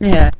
Yeah.